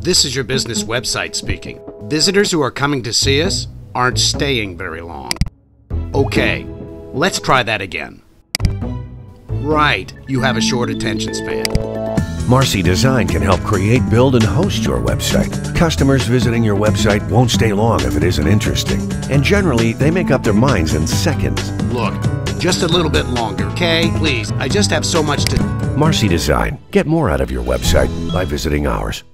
This is your business website speaking. Visitors who are coming to see us aren't staying very long. Okay, let's try that again. Right, you have a short attention span. Marcy Design can help create, build, and host your website. Customers visiting your website won't stay long if it isn't interesting. And generally, they make up their minds in seconds. Look, just a little bit longer, okay? Please, I just have so much to. Marcy Design. Get more out of your website by visiting ours.